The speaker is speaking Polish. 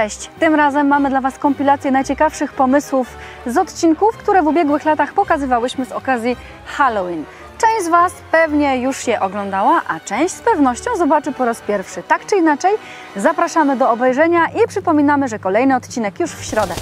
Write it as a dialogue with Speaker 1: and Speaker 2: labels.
Speaker 1: Cześć! Tym razem mamy dla Was kompilację najciekawszych pomysłów z odcinków, które w ubiegłych latach pokazywałyśmy z okazji Halloween. Część z Was pewnie już je oglądała, a część z pewnością zobaczy po raz pierwszy. Tak czy inaczej, zapraszamy do obejrzenia i przypominamy, że kolejny odcinek już w środę.